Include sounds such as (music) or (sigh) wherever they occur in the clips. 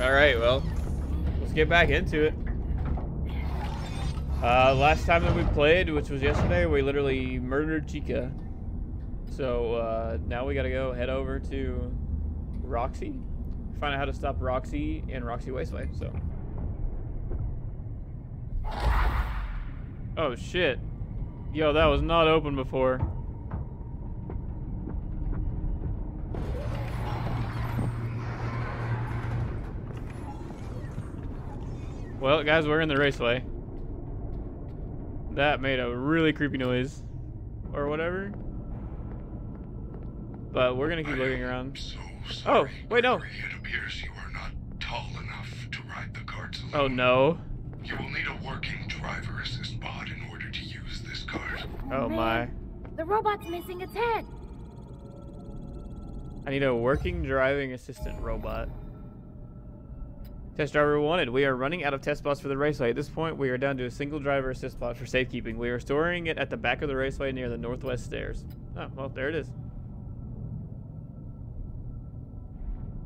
All right, well, let's get back into it. Uh, last time that we played, which was yesterday, we literally murdered Chica. So uh, now we gotta go head over to Roxy, find out how to stop Roxy and Roxy Raceway. So. Oh shit. Yo, that was not open before. Well, guys, we're in the raceway. That made a really creepy noise. Or whatever. But we're gonna keep looking around. So Oh, wait, no. It appears you are not tall enough to ride the carts alone. Oh no. You will need a working driver assist pod in order to use this cart. Oh my. The robot's missing its head. I need a working driving assistant robot. Test driver wanted. We are running out of test spots for the raceway. At this point, we are down to a single driver assist spot for safekeeping. We are storing it at the back of the raceway near the northwest stairs. Oh, well, there it is.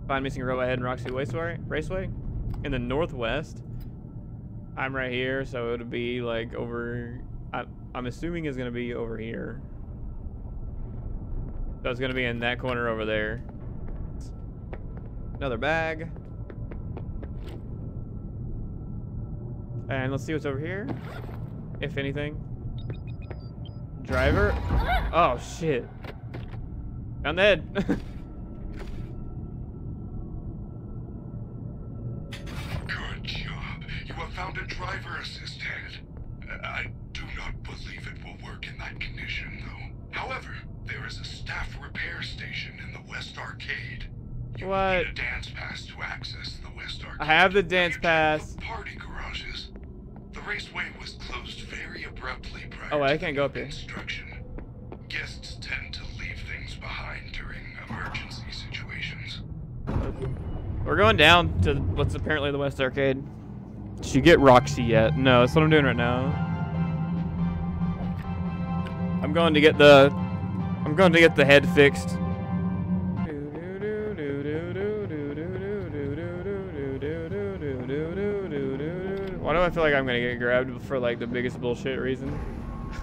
Find missing robot head in Roxy Raceway. Raceway in the northwest. I'm right here, so it would be like over. I, I'm assuming it's gonna be over here. So it's gonna be in that corner over there. Another bag. And let's see what's over here. If anything. Driver. Oh shit. Found the head. (laughs) Good job. You have found a driver assist head. Uh, I do not believe it will work in that condition, though. However, there is a staff repair station in the West Arcade. You What? need a dance pass to access the West Arcade. I have the dance pass. the Party. The raceway was closed very abruptly prior Oh, I to can't go up here. Guests tend to leave things behind during emergency situations. We're going down to what's apparently the West Arcade. Did you get Roxy yet? No, that's what I'm doing right now. I'm going to get the I'm going to get the head fixed. I feel like I'm gonna get grabbed for like the biggest bullshit reason? (laughs)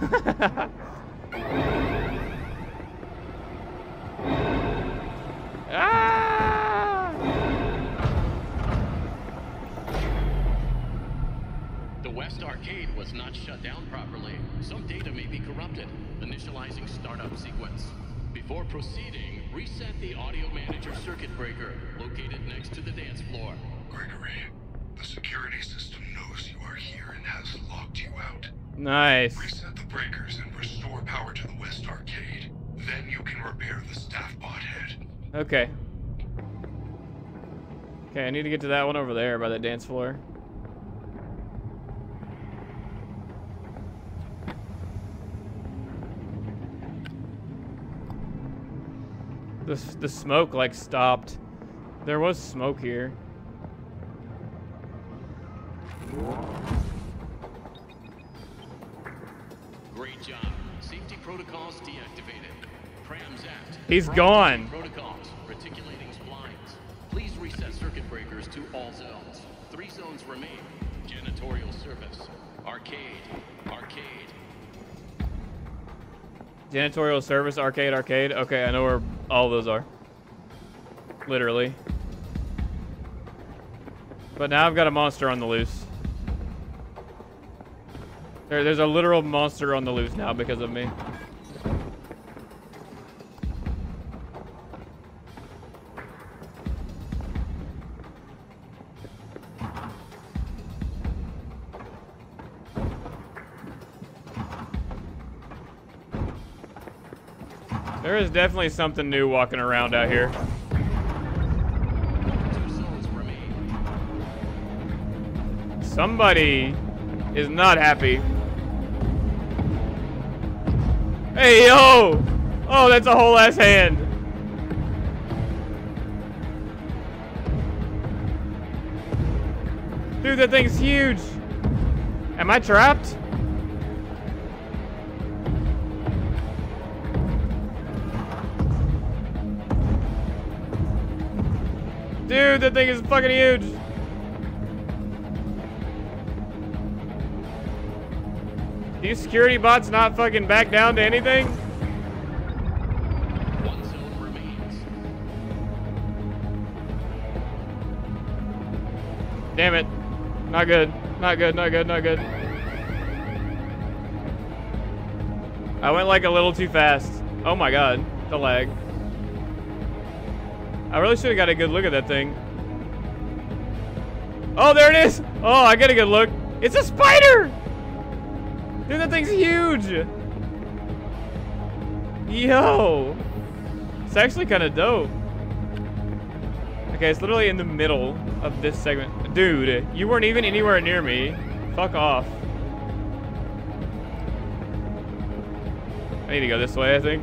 ah! The West Arcade was not shut down properly. Some data may be corrupted. Initializing startup sequence. Before proceeding, reset the audio manager circuit breaker located next to the dance floor. Gregory, the security system knows you are here and has locked you out. Nice. Reset the breakers and restore power to the West Arcade. Then you can repair the staff bot head. Okay. Okay, I need to get to that one over there by the dance floor. The, the smoke like stopped. There was smoke here. Great job. Safety protocols deactivated. Prams act. He's Prompt gone. Protocols. Reticulating splines. Please reset circuit breakers to all zones. Three zones remain. Janitorial service. Arcade. Arcade. Janitorial service, arcade, arcade. Okay, I know where all those are. Literally. But now I've got a monster on the loose. There, there's a literal monster on the loose now because of me. There is definitely something new walking around out here. Somebody is not happy. Hey, yo! Oh, that's a whole ass hand. Dude, that thing's huge. Am I trapped? Dude, that thing is fucking huge. These security bots not fucking back down to anything? Damn it. Not good. Not good, not good, not good. I went like a little too fast. Oh my god. The lag. I really should have got a good look at that thing. Oh, there it is! Oh, I got a good look. It's a spider! Dude, that thing's huge! Yo! It's actually kind of dope. Okay, it's literally in the middle of this segment. Dude, you weren't even anywhere near me. Fuck off. I need to go this way, I think.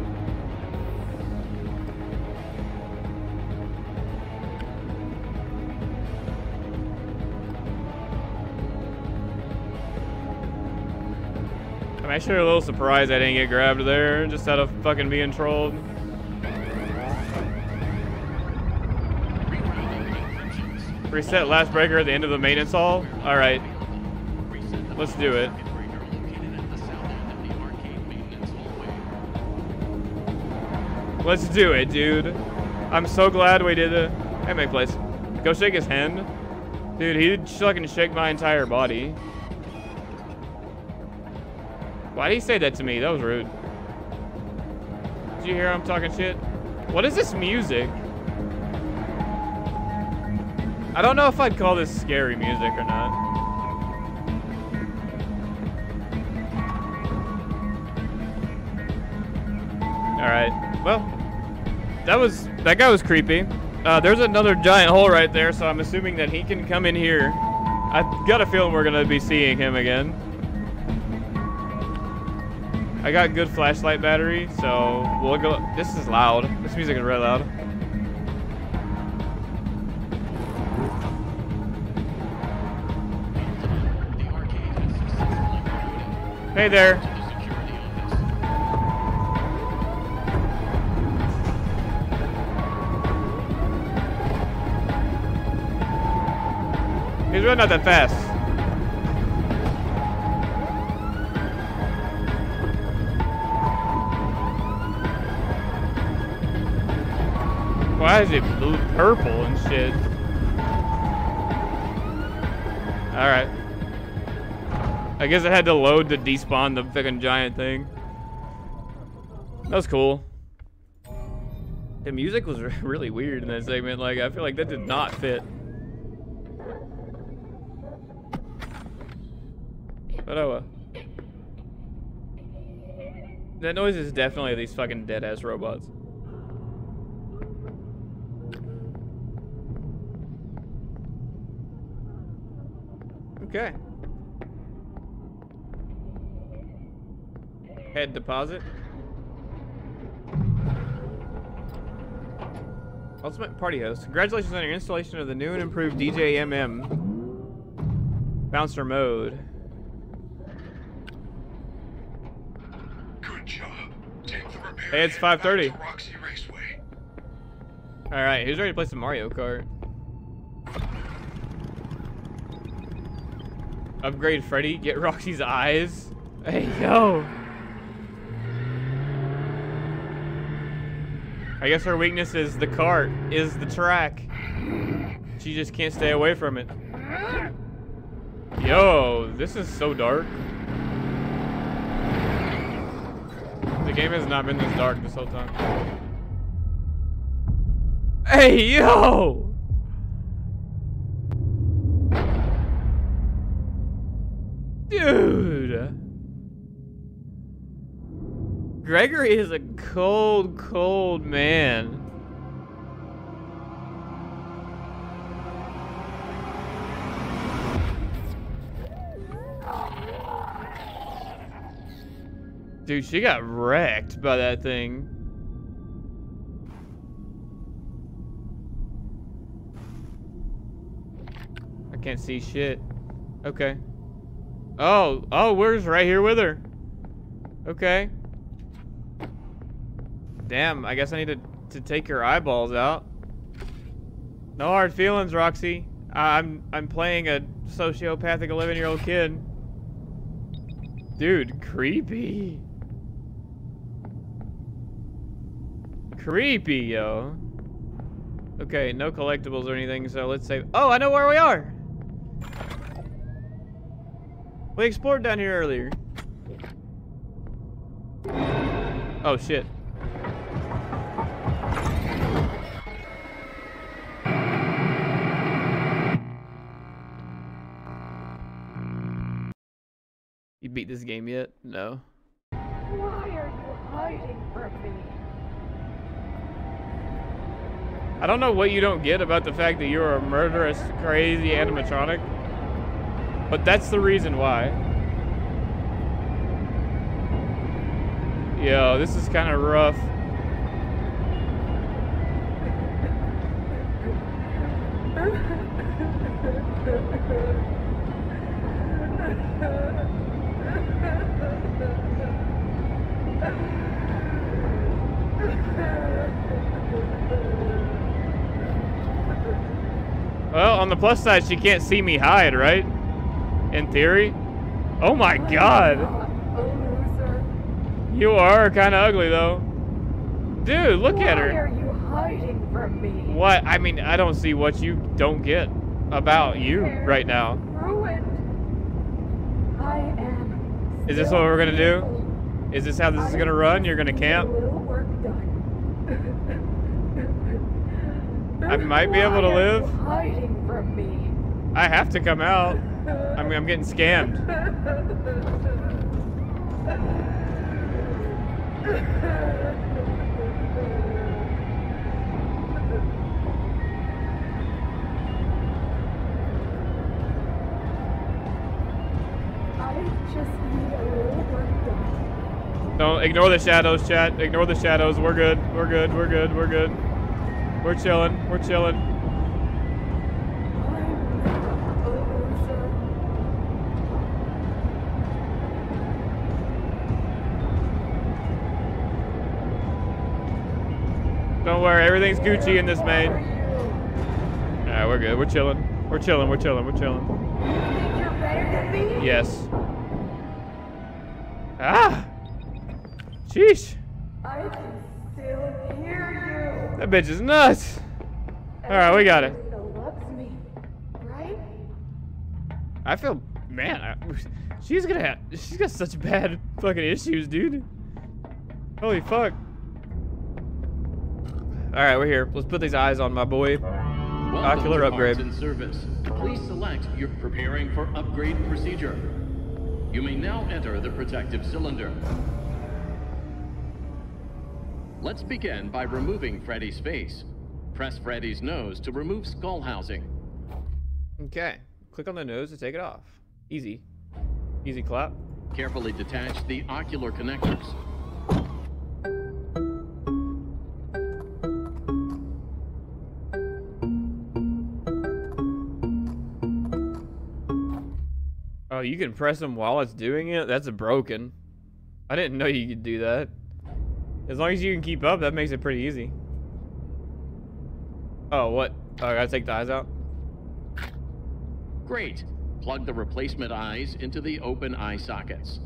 Actually a little surprised I didn't get grabbed there, just out of fucking being trolled. Reset last breaker at the end of the maintenance hall? Alright, let's do it. Let's do it, dude. I'm so glad we did it. Hey, make place. Go shake his hand. Dude, he did fucking shake my entire body. Why did he say that to me? That was rude. Did you hear him talking shit? What is this music? I don't know if I'd call this scary music or not. Alright. Well, that was that guy was creepy. Uh, there's another giant hole right there, so I'm assuming that he can come in here. I've got a feeling we're gonna be seeing him again. I got good flashlight battery, so we'll go. This is loud. This music is really loud. Hey there. He's really not that fast. Why is it blue, purple and shit? All right. I guess I had to load to despawn the fucking giant thing. That was cool. The music was (laughs) really weird in that segment. Like, I feel like that did not fit. But oh. That noise is definitely these fucking dead ass robots. Okay. Head deposit. Ultimate Party Host. Congratulations on your installation of the new and improved DJMM bouncer mode. Good job. Take the repair Hey, it's 5:30. Roxy Raceway. All right, who's ready to play some Mario Kart? Upgrade Freddy. Get (laughs) Roxy's eyes. Hey, yo. I guess her weakness is the cart, is the track. She just can't stay away from it. Yo, this is so dark. The game has not been this dark this whole time. Hey, yo! Dude! Gregory is a cold, cold man. Dude, she got wrecked by that thing. I can't see shit. Okay. Oh, oh, we're just right here with her. Okay. Damn, I guess I need to, to take your eyeballs out. No hard feelings, Roxy. I'm I'm playing a sociopathic 11 year old kid. Dude, creepy. Creepy, yo. Okay, no collectibles or anything, so let's save. Oh, I know where we are. We explored down here earlier. Oh shit. You beat this game yet? No. Why are you hiding from me? I don't know what you don't get about the fact that you're a murderous, crazy animatronic. But that's the reason why. Yo, this is kind of rough. Well, on the plus side, she can't see me hide, right? In theory. Oh my god. You are kind of ugly, though. Dude, look Why at are her. you hiding from me? What? I mean, I don't see what you don't get about you right now. Ruined. I am. Is this what we're gonna do? Is this how this is gonna run? You're gonna camp? A little work done. I might be able to are live. hiding from me. I have to come out. I mean, I'm getting scammed. Don't ignore the shadows, chat. Ignore the shadows. We're good. We're good. We're good. We're good. We're chilling. We're chilling. Worry. Everything's Gucci in this main. Alright, we're good. We're chilling. We're chilling. We're chilling. We're chilling. Yes. Ah! Sheesh. I can still hear you. That bitch is nuts. Alright, we got it. Right? I feel, man, I, she's gonna have, she's got such bad fucking issues, dude. Holy fuck. Alright, we're here. Let's put these eyes on my boy. Welcome Ocular upgrade. And service. Please select your preparing for upgrade procedure. You may now enter the protective cylinder. Let's begin by removing Freddy's face. Press Freddy's nose to remove skull housing. Okay. Click on the nose to take it off. Easy. Easy clap. Carefully detach the ocular connectors. You can press them while it's doing it? That's a broken. I didn't know you could do that. As long as you can keep up, that makes it pretty easy. Oh, what? Oh, I gotta take the eyes out? Great. Plug the replacement eyes into the open eye sockets.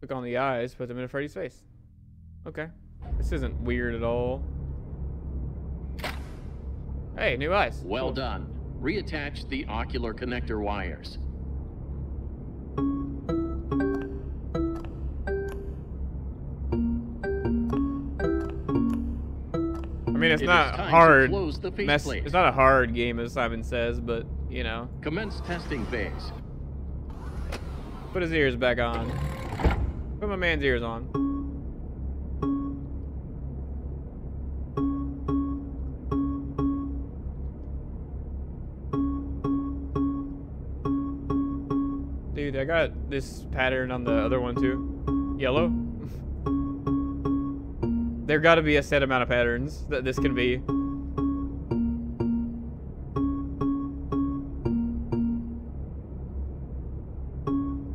Click on the eyes, put them in Freddy's face. Okay. This isn't weird at all. Hey, new eyes. Well Cool. done. Reattach the ocular connector wires. I mean, it's It not hard. close the it's not a hard game, as Simon says, but, you know. Commence testing phase. Put his ears back on. Put my man's ears on. Dude, I got this pattern on the other one too. Yellow. There gotta be a set amount of patterns that this can be.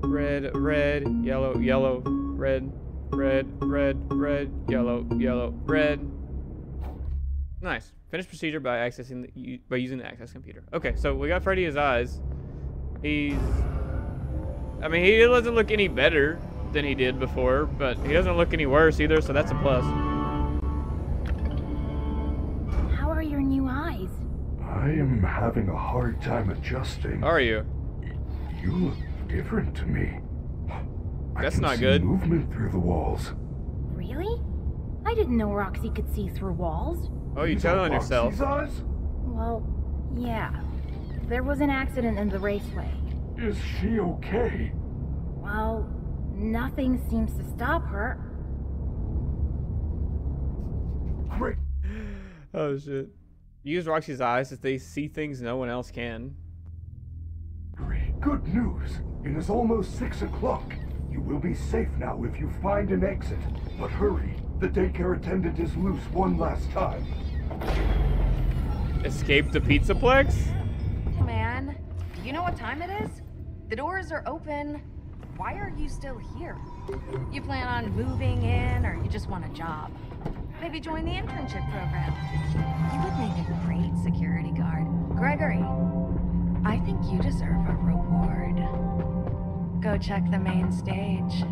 Red, red, yellow, yellow, red, red, red, red, yellow, yellow, red. Nice. Finish procedure by accessing the, by using the access computer. Okay, so we got Freddy his eyes. He's. I mean, he doesn't look any better than he did before, but he doesn't look any worse either, so that's a plus. I am having a hard time adjusting. How are you? You look different to me. I That's can not see good. Movement through the walls. Really? I didn't know Roxy could see through walls. Oh, you These telling are on yourself. Eyes? Well, yeah. There was an accident in the raceway. Is she okay? Well, nothing seems to stop her. Great. (sighs) Oh shit. Use Roxy's eyes as they see things no one else can. Great. Good news. It is almost six o'clock. You will be safe now if you find an exit. But hurry. The daycare attendant is loose one last time. Escape the Pizzaplex? Man, do you know what time it is? The doors are open. Why are you still here? You plan on moving in or you just want a job? Maybe join the internship program. You would make a great security guard. Gregory, I think you deserve a reward. Go check the main stage.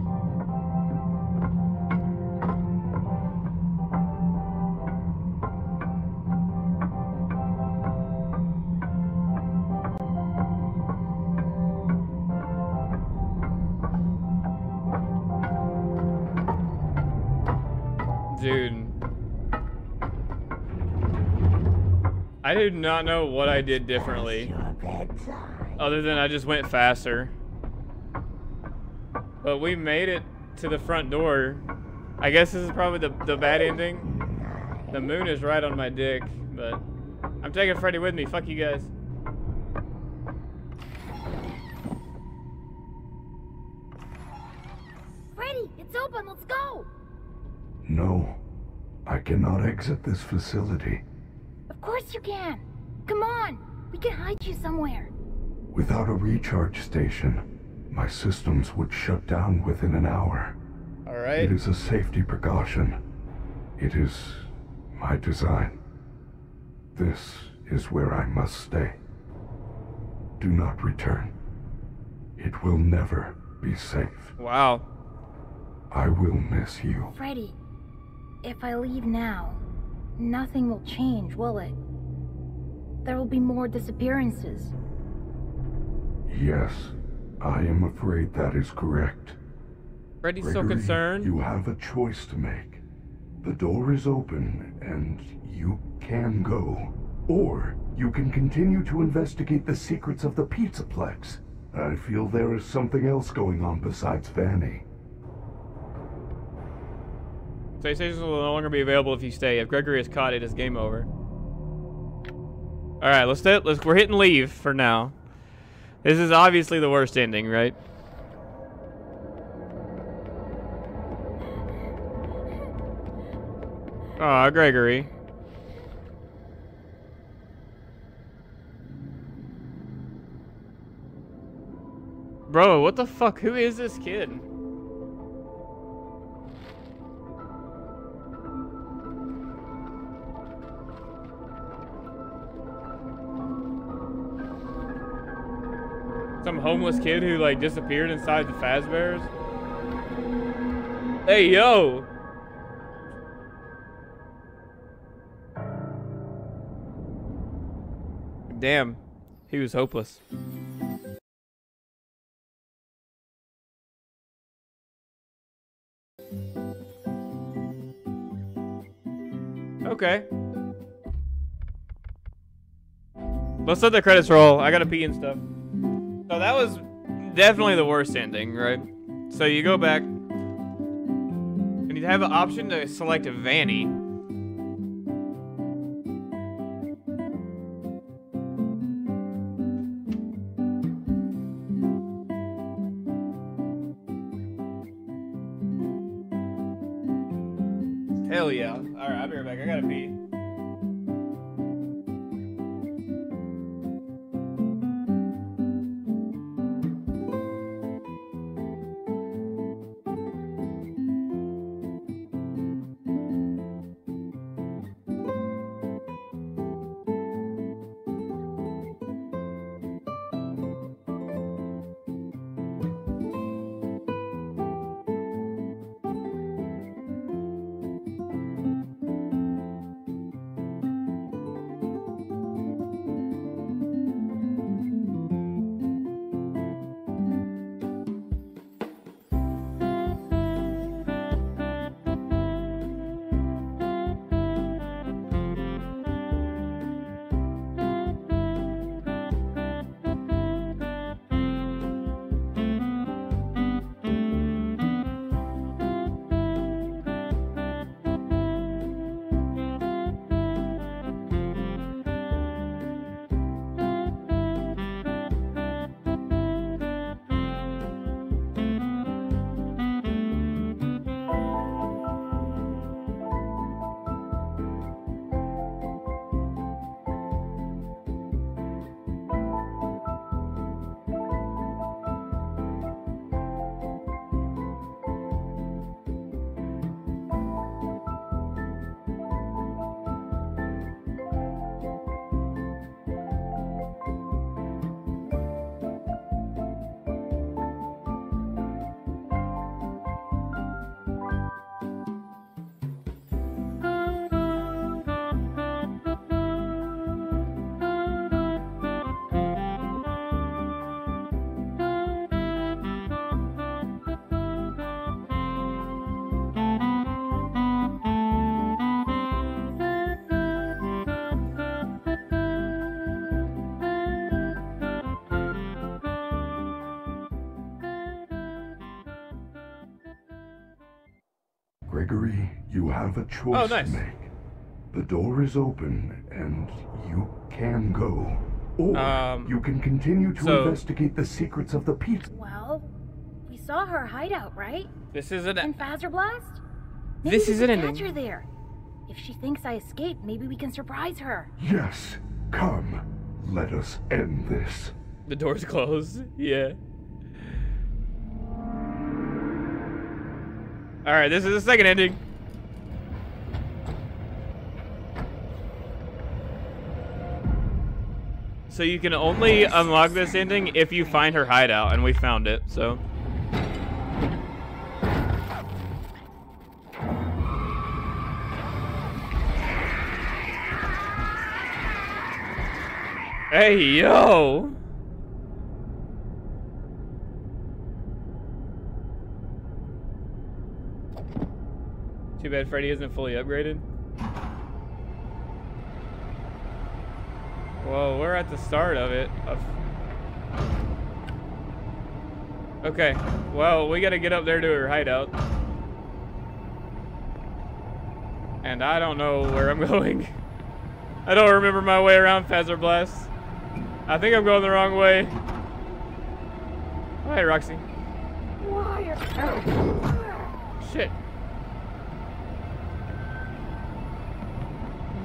Do not know what I did differently. Other than I just went faster. But we made it to the front door. I guess this is probably the, the bad ending. The moon is right on my dick, but I'm taking Freddy with me. Fuck you guys. Freddy, it's open. Let's go. No. I cannot exit this facility. Of course you can. Come on. We can hide you somewhere. Without a recharge station, my systems would shut down within an hour. Alright. It is a safety precaution. It is my design. This is where I must stay. Do not return. It will never be safe. Wow. I will miss you. Freddy, if I leave now, nothing will change, will it? There will be more disappearances. Yes, I am afraid that is correct. Freddy's so concerned. You have a choice to make. The door is open, and you can go. Or you can continue to investigate the secrets of the Pizzaplex. I feel there is something else going on besides Vanny. Space stations will no longer be available if you stay. If Gregory is caught, it is game over. All right, let's do, let's we're hitting leave for now. This is obviously the worst ending, right? Aw, Gregory. Bro, what the fuck? Who is this kid? Some homeless kid who like disappeared inside the Fazbears? Hey, yo! Damn, he was hopeless. Okay. Let's let the credits roll. I gotta pee and stuff. That was definitely the worst ending, right? So you go back, and you have an option to select Vanny. Gregory, you have a choice Oh, nice. to make. The door is open, and you can go. Or Um, you can continue to so- investigate the secrets of the pizza. Well, we saw her hideout, right? This isn't In a, Fazer Blast? This is can an catch ending. her there. If she thinks I escaped, maybe we can surprise her. Yes, come. Let us end this. the door's closed. (laughs) Yeah. All right, this is the second ending. So you can only unlock this ending if you find her hideout, and we found it. So. Hey, yo! Too bad Freddy isn't fully upgraded. Whoa, we're at the start of it. Okay, well, we gotta get up there to her hideout. And I don't know where I'm (laughs) going. I don't remember my way around Fazer Blast. I think I'm going the wrong way. Hi, Roxy. Why are... Oh. Shit. You can't hide.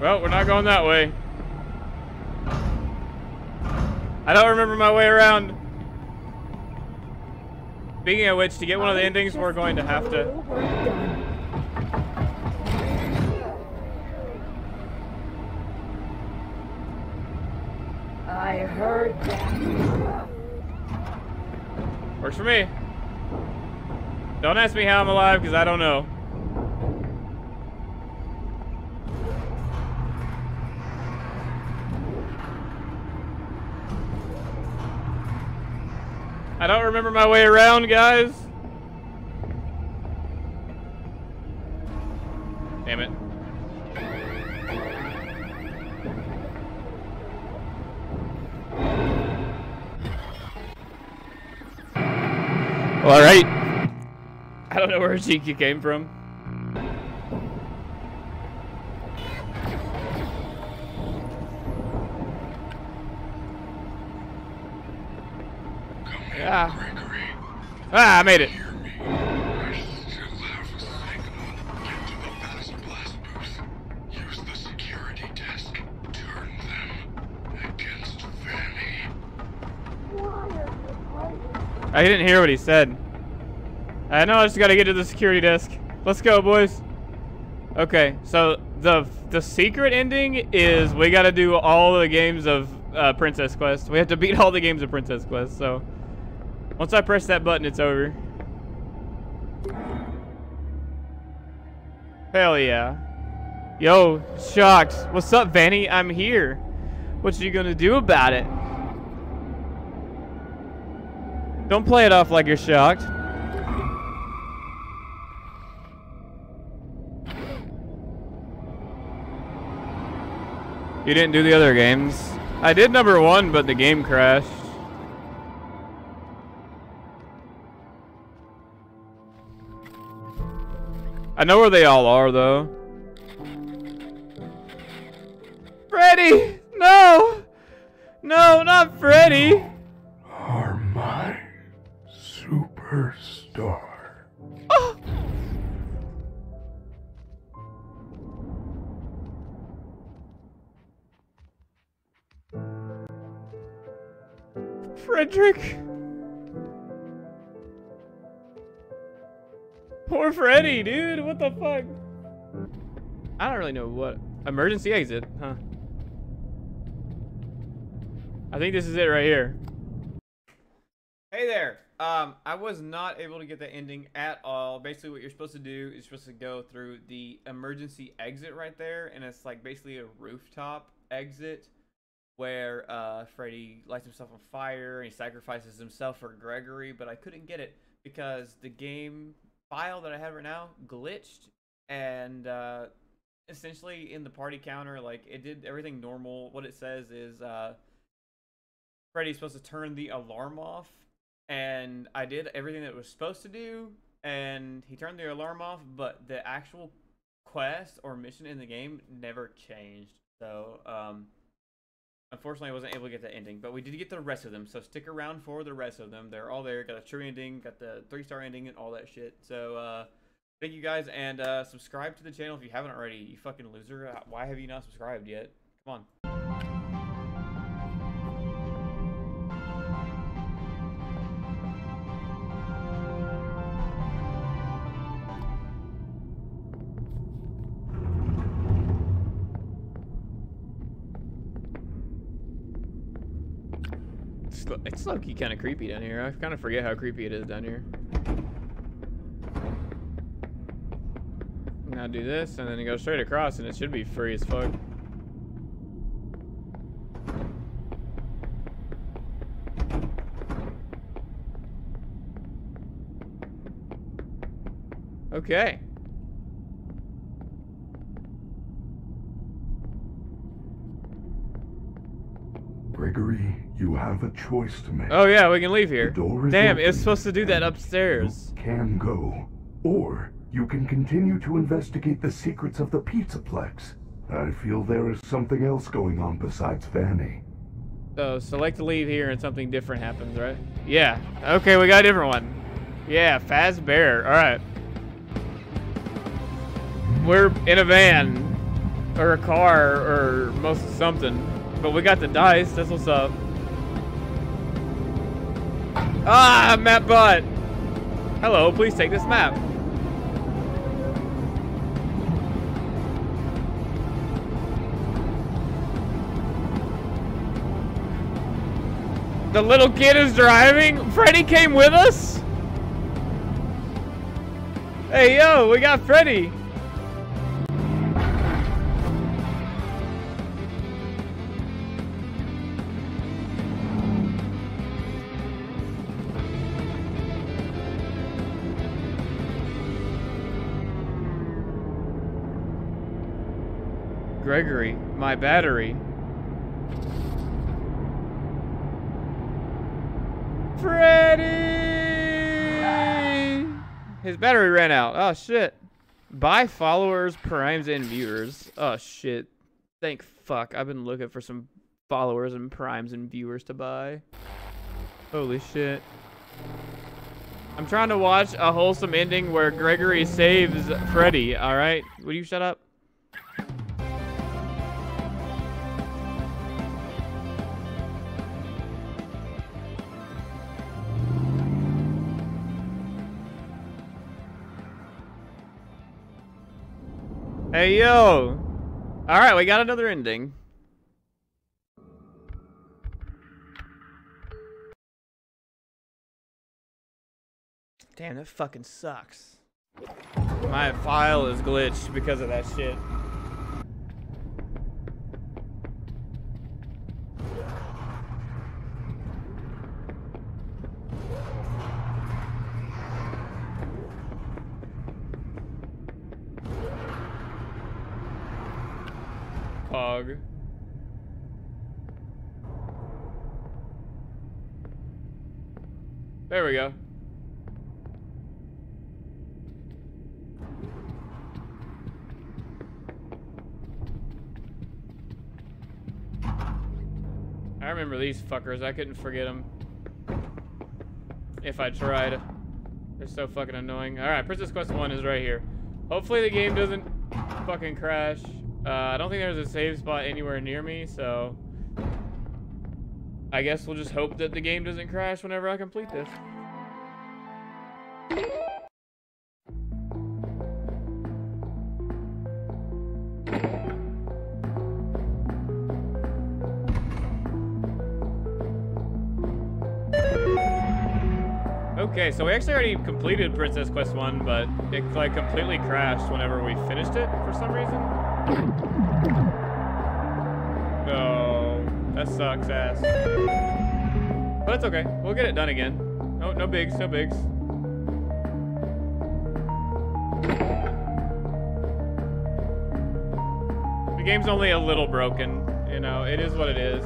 Well, we're not going that way. I don't remember my way around. Speaking of which, to get one of the endings, we're going to have to. I heard that. Works for me. Don't ask me how I'm alive, because I don't know. I don't remember my way around, guys. Damn it. All right. Where Shiki came from. Yeah. Ah, I made it. I still have a signal. Get to the Fazer Blast booth. Use the security desk. Turn them against Vanny. I didn't hear what he said. I know I just gotta get to the security desk. Let's go, boys. Okay, so the the secret ending is we gotta do all the games of uh, Princess Quest. We have to beat all the games of Princess Quest. So once I press that button, it's over. Hell yeah. Yo, shocked. What's up, Vanny? I'm here. What you gonna do about it? Don't play it off like you're shocked. You didn't do the other games. I did number one, but the game crashed. I know where they all are, though. Freddy! No! No, not Freddy! Are my superstar. Frederick! Poor Freddy, dude. What the fuck? I don't really know what. Emergency exit, huh? I think this is it right here. Hey there. Um, I was not able to get the ending at all. Basically, what you're supposed to do is you're supposed to go through the emergency exit right there, and it's like basically a rooftop exit where uh, Freddy lights himself on fire and he sacrifices himself for Gregory, but I couldn't get it because the game file that I have right now glitched and uh, essentially in the party counter, like it did everything normal. What it says is uh, Freddy's supposed to turn the alarm off, and I did everything that it was supposed to do, and he turned the alarm off, but the actual quest or mission in the game never changed. So, um, unfortunately, I wasn't able to get the ending, but we did get the rest of them. So stick around for the rest of them. They're all there. Got a true ending, got the three star ending, and all that shit. So, uh, thank you guys, and uh, subscribe to the channel if you haven't already. You fucking loser! Why have you not subscribed yet? Come on. It's, low key kind of creepy down here. I kind of forget how creepy it is down here. Now do this, and then you go straight across, and it should be free as fuck. Okay. Gregory, you have a choice to make. Oh yeah, we can leave here. The door is Damn, it's supposed to do that upstairs. Can go. Or you can continue to investigate the secrets of the Pizzaplex. I feel there is something else going on besides Vanny. Oh, so select to leave here and something different happens, right? Yeah. Okay, we got a different one. Yeah, Fazbear. All right. We're in a van or a car or most of something, but we got the dice. That's what's up. Ah, map bot. Hello, please take this map. The little kid is driving. Freddy came with us. Hey, yo, we got Freddy. Gregory, my battery. Freddy! His battery ran out. Oh, shit. Buy followers, primes, and viewers. Oh, shit. Thank fuck. I've been looking for some followers and primes and viewers to buy. Holy shit. I'm trying to watch a wholesome ending where Gregory saves Freddy, alright? Will you shut up? Hey, yo! Alright, we got another ending. Damn, that fucking sucks. My file is glitched because of that shit. Pog. There we go. I remember these fuckers. I couldn't forget them. If I tried. They're so fucking annoying. Alright, Princess Quest 1 is right here. Hopefully the game doesn't fucking crash. Uh, I don't think there's a save spot anywhere near me, so... I guess we'll just hope that the game doesn't crash whenever I complete this. Okay, so we actually already completed Princess Quest 1, but it like completely crashed whenever we finished it for some reason. No, that sucks ass. But it's okay. We'll get it done again. No, no bigs, no bigs. The game's only a little broken. You know, it is what it is.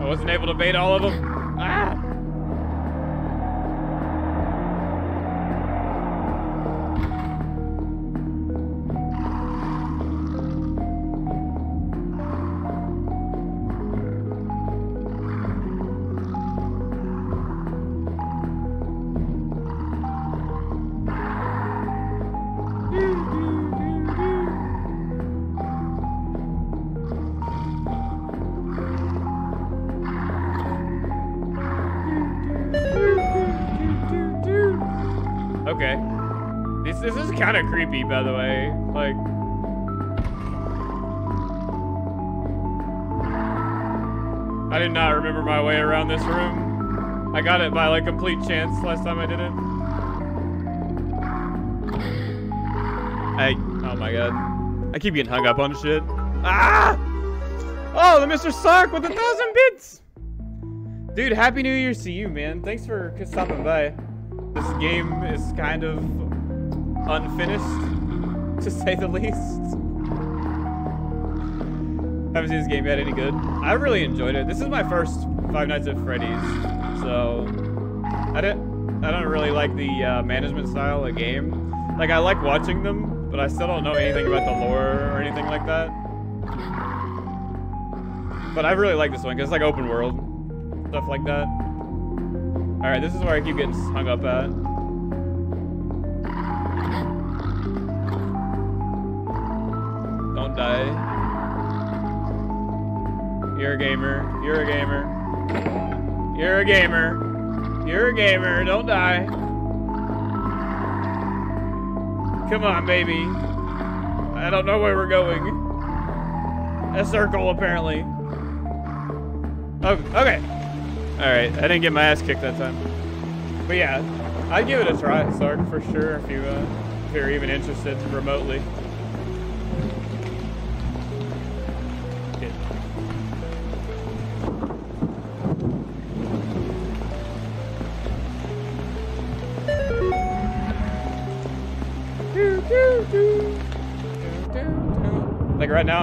I wasn't able to bait all of them. Like. I did not remember my way around this room. I got it by like complete chance last time I did it. I oh my god. I keep getting hung up on shit. Ah! Oh, the Mr. Sark with a thousand bits! Dude, happy New Year's to you, man. Thanks for stopping by. This game is kind of unfinished, (laughs) to say the least. Haven't seen this game yet any good. I really enjoyed it. This is my first Five Nights at Freddy's, so I don't, I don't really like the uh, management style of game. Like, I like watching them, but I still don't know anything about the lore or anything like that. But I really like this one, because it's like open world, stuff like that. Alright, this is where I keep getting hung up at. Don't die. You're a gamer. You're a gamer. You're a gamer. You're a gamer. Don't die. Come on, baby. I don't know where we're going. A circle, apparently. Oh, okay. Alright, I didn't get my ass kicked that time. But yeah, I'd give it a try, Sark, for sure, if, you, uh, if you're even interested remotely.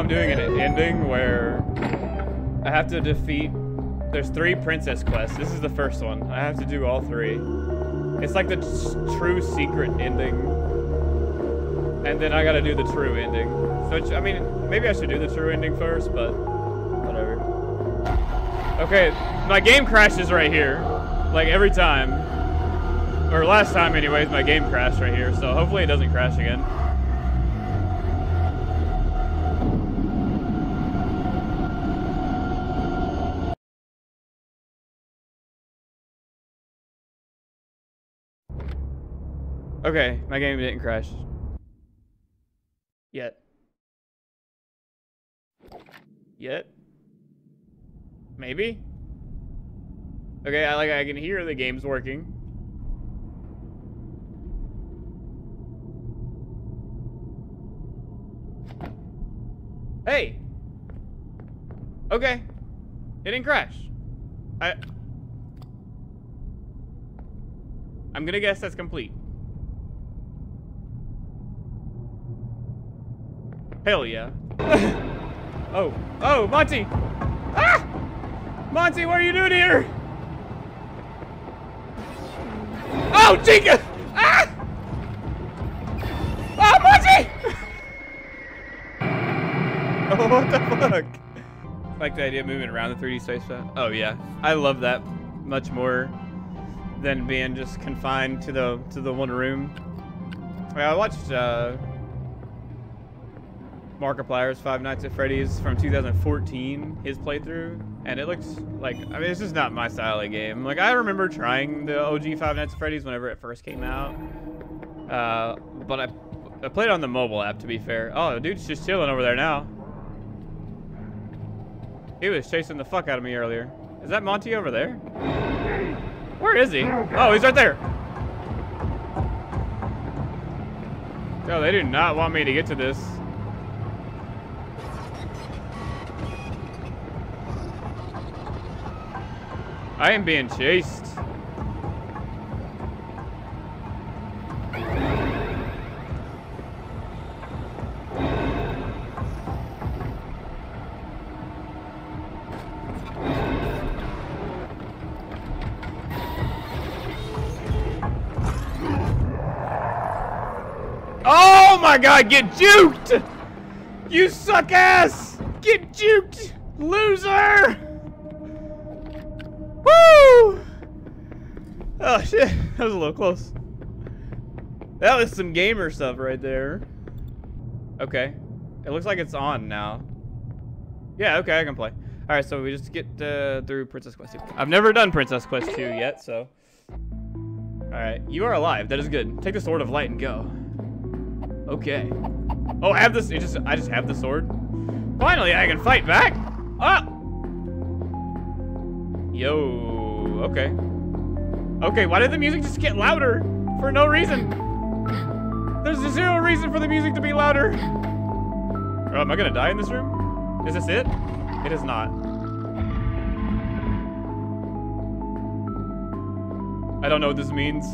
I'm doing an ending where I have to defeat there's three princess quests. This is the first one. I have to do all three. It's like the true secret ending. And then I gotta do the true ending. So, I mean, maybe I should do the true ending first, but whatever. Okay, my game crashes right here. Like every time. Or last time anyways, my game crashed right here. So hopefully it doesn't crash again. Okay, my game didn't crash. Yet. Yet? Maybe? Okay, I like I can hear the game's working. Hey! Okay. It didn't crash. I... I'm gonna guess that's complete. Hell yeah. (laughs) oh. Oh, Monty! Ah! Monty, what are you doing here? Oh, Chica! Ah! Oh, Monty! (laughs) oh, what the fuck? I like the idea of moving around the 3D space. Oh, yeah. I love that much more than being just confined to the to the one room. I watched uh, Markiplier's Five Nights at Freddy's from 2014, his playthrough, and it looks like, I mean, this is not my style of game. Like, I remember trying the OG Five Nights at Freddy's whenever it first came out, uh, but I, I played on the mobile app, to be fair. Oh, dude's just chilling over there now. He was chasing the fuck out of me earlier. Is that Monty over there? Where is he? Oh, he's right there. No, they do not want me to get to this. I am being chased. Oh my god, get juked! You suck ass! Get juked, loser! Oh shit, (laughs) that was a little close. That was some gamer stuff right there. Okay. It looks like it's on now. Yeah, okay, I can play. Alright, so we just get uh, through Princess Quest 2. I've never done Princess Quest 2 yet, so... Alright, you are alive. That is good. Take the Sword of Light and go. Okay. Oh, I have this. It just, I just have the sword. Finally, I can fight back. Ah. Yo. Okay. Okay. Why did the music just get louder for no reason? There's zero reason for the music to be louder. Oh, am I gonna die in this room? Is this it? It is not. I don't know what this means.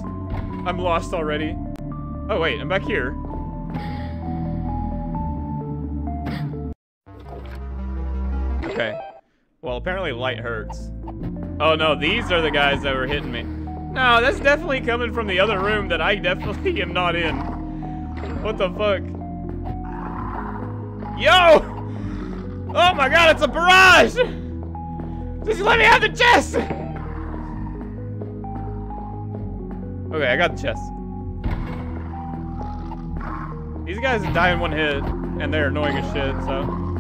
I'm lost already. Oh wait, I'm back here. Okay. Well, apparently light hurts. Oh no, these are the guys that were hitting me. No, that's definitely coming from the other room that I (laughs) definitely am not in. What the fuck? Yo! Oh my god, it's a barrage! Just let me have the chest! Okay, I got the chest. These guys die in one hit, and they're annoying as shit, so.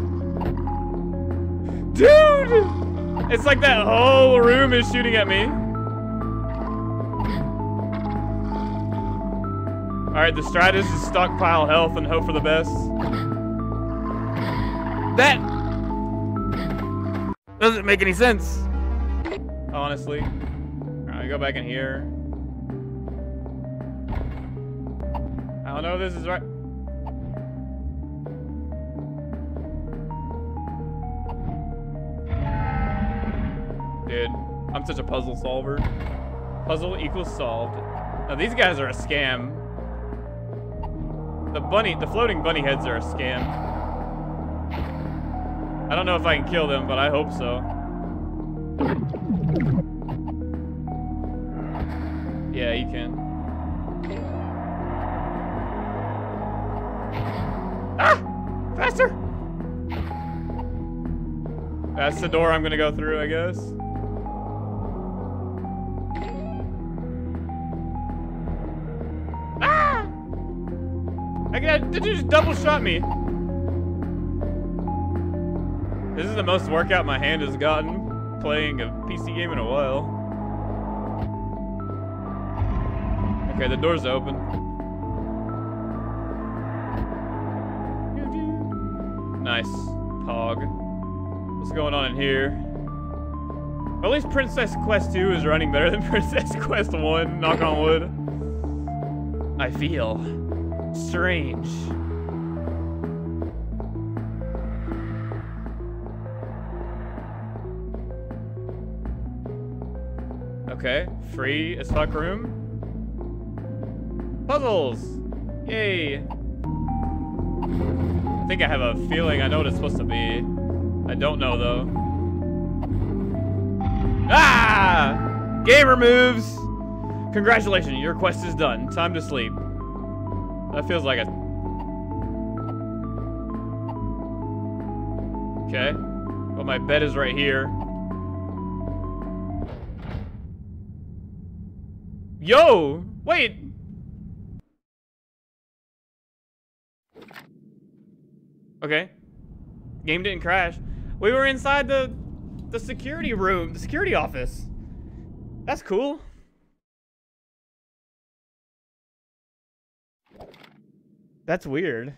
Dude! It's like that whole room is shooting at me. Alright, the strat is to stockpile health and hope for the best. That doesn't make any sense. Honestly. Alright, go back in here. I don't know if this is right. Dude, I'm such a puzzle solver. Puzzle equals solved. Now these guys are a scam. The bunny, the floating bunny heads are a scam. I don't know if I can kill them, but I hope so. Yeah, you can. Ah! Faster! That's the door I'm gonna go through, I guess. Got, did you just double shot me? This is the most workout my hand has gotten playing a PC game in a while. Okay, the door's open. Nice. Pog. What's going on in here? At least Princess Quest 2 is running better than (laughs) Princess Quest 1, knock on wood. I feel strange. Okay, free as fuck room. Puzzles! Yay! I think I have a feeling I know what it's supposed to be. I don't know though. Ah! Gamer moves! Congratulations, your quest is done. Time to sleep. That feels like a... Okay. Well, my bed is right here. Yo! Wait! Okay. Game didn't crash. We were inside the the security room, the security office. That's cool. That's weird.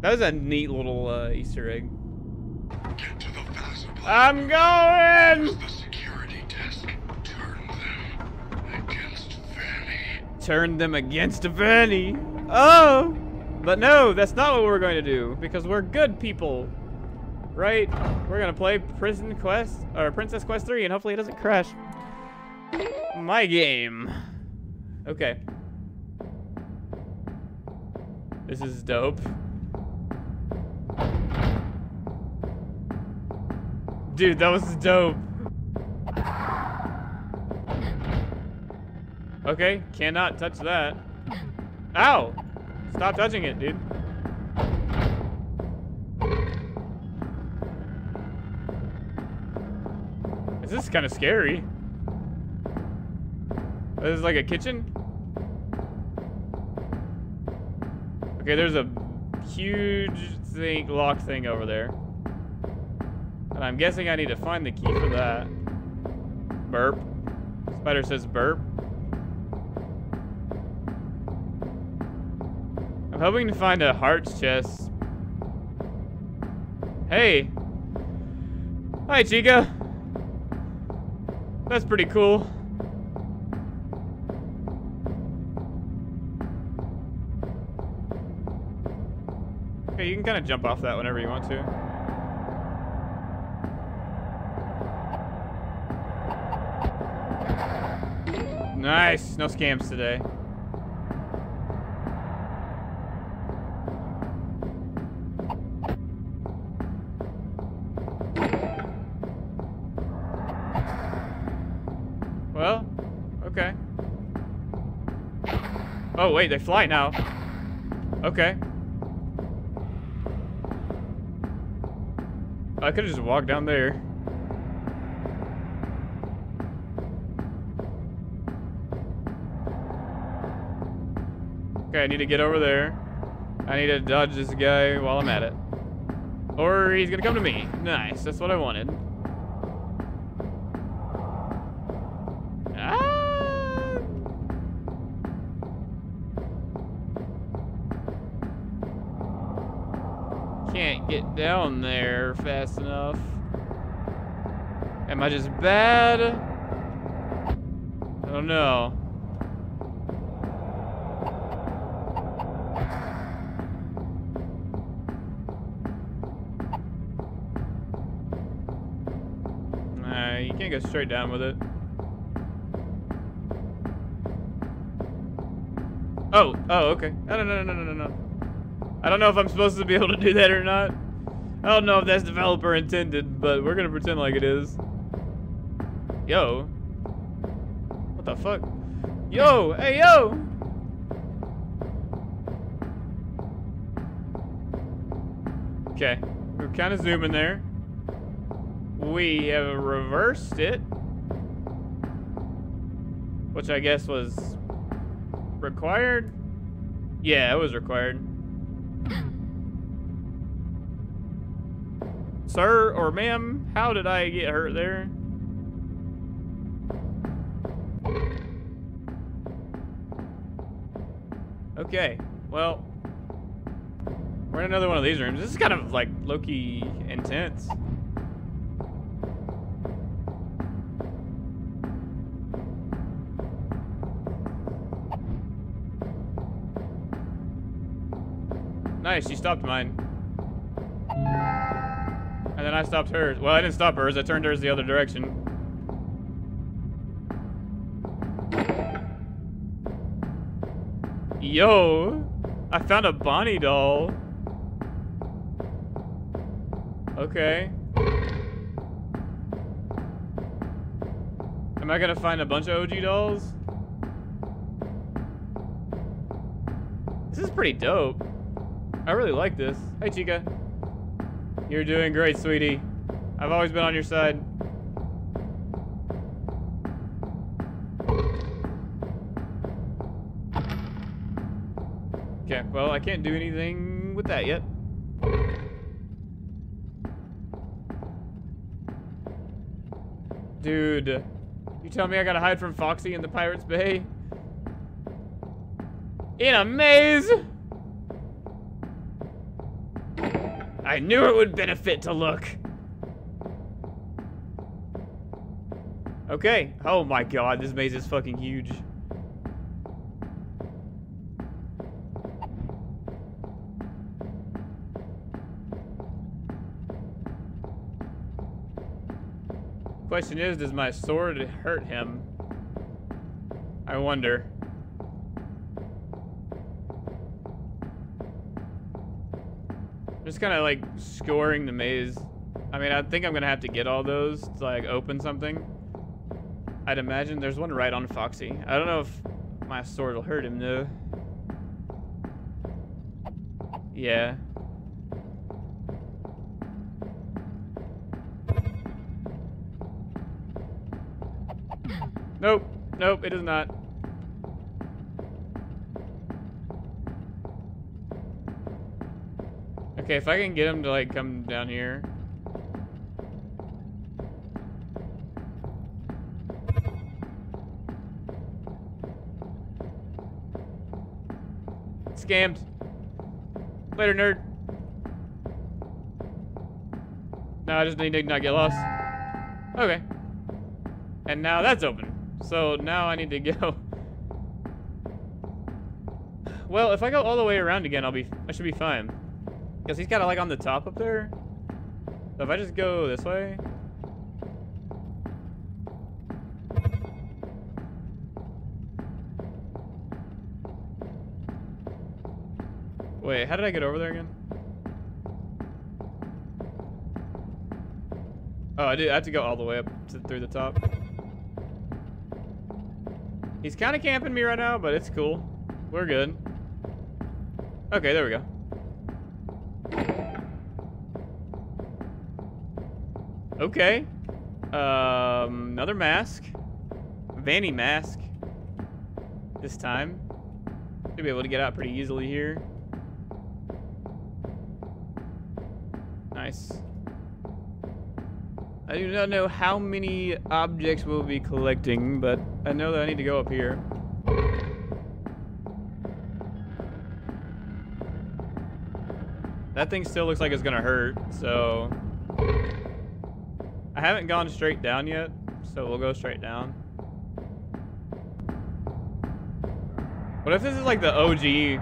That was a neat little uh, Easter egg. Get to the I'm going! the security desk. Turn them against Vanny. Turn them against Vanny. Oh! But no, that's not what we're going to do because we're good people. Right? We're going to play Prison Quest or Princess Quest 3 and hopefully it doesn't crash. My game. Okay. This is dope. Dude, that was dope. Okay, cannot touch that. Ow! Stop touching it, dude. This is kind of scary. This is like a kitchen? Okay, there's a huge thing, lock thing over there. And I'm guessing I need to find the key for that. Burp. Spider says burp. I'm hoping to find a heart's chest. Hey. Hi, Chica. That's pretty cool. Kind of jump off that whenever you want to. Nice. No scams today. Well, okay. Oh, wait, they fly now. Okay. I could have just walked down there. Okay, I need to get over there. I need to dodge this guy while I'm at it. Or he's gonna come to me. Nice, that's what I wanted. Down there fast enough. Am I just bad? I don't know. Nah, you can't go straight down with it. Oh, oh, okay. No, no, no, no, no, no, no. I don't know if I'm supposed to be able to do that or not. I don't know if that's developer intended, but we're gonna pretend like it is. Yo. What the fuck? Yo, hey, yo! Okay, we're kind of zooming there. We have reversed it. Which I guess was required? Yeah, it was required. (clears throat) Sir or ma'am, how did I get hurt there? Okay, well, we're in another one of these rooms. This is kind of like low-key intense. Nice, you stopped mine. Then I stopped hers. Well, I didn't stop hers. I turned hers the other direction. Yo! I found a Bonnie doll. Okay. Am I gonna find a bunch of OG dolls? This is pretty dope. I really like this. Hey, Chica. You're doing great, sweetie. I've always been on your side. Okay, well, I can't do anything with that yet. Dude, you tell me I gotta hide from Foxy in the Pirates Bay? In a maze? I knew it would benefit to look. Okay. Oh my god, this maze is fucking huge. Question is, does my sword hurt him? I wonder. Just kind of like scoring the maze. I mean, I think I'm gonna have to get all those to like open something. I'd imagine there's one right on Foxy. I don't know if My sword will hurt him though. Yeah. Nope. Nope, it is not. Okay, if I can get him to like come down here. Scammed. Later, nerd. No, I just need to not get lost. Okay. And now that's open. So now I need to (laughs) go. Well, if I go all the way around again, I'll be, I should be fine. Because he's kind of like on the top up there. So if I just go this way. Wait, how did I get over there again? Oh, I do. I have to go all the way up to, through the top. He's kind of camping me right now, but it's cool. We're good. Okay, there we go. Okay. Um, another mask. Vanny mask. This time. Should be able to get out pretty easily here. Nice. I do not know how many objects we'll be collecting, but I know that I need to go up here. That thing still looks like it's gonna hurt, so... I haven't gone straight down yet, so we'll go straight down. What if this is like the OG?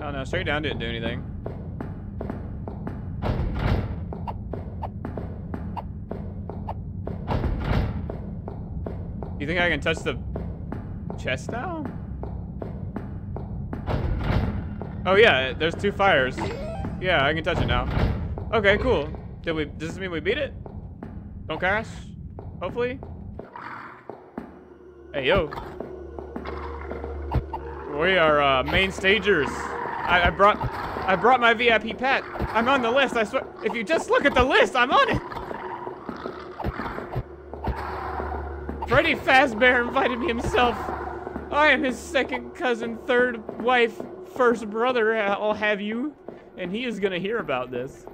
Oh no, straight down didn't do anything. You think I can touch the chest now? Oh yeah, there's two fires. Yeah, I can touch it now. Okay, cool. Did we? Does this mean we beat it? Don't crash. Hopefully. Hey yo. We are uh, main stagers. I, I brought, I brought my VIP pet. I'm on the list. I swear. If you just look at the list, I'm on it. Freddy Fazbear invited me himself. I am his second cousin, third wife, first brother, I'll have you. And he is gonna hear about this.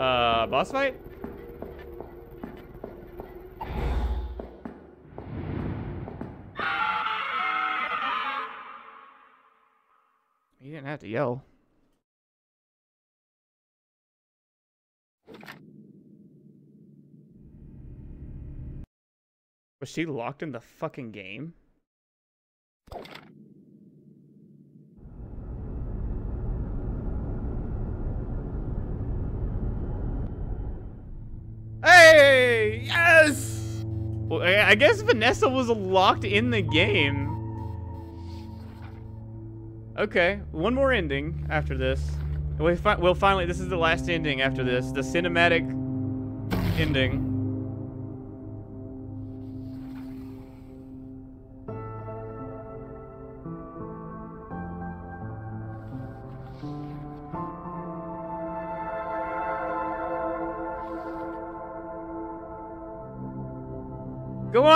Uh, boss fight? You didn't have to yell. Was she locked in the fucking game? Yes! Well, I guess Vanessa was locked in the game. Okay, one more ending after this. We fi we'll finally, this is the last ending after this. The cinematic ending.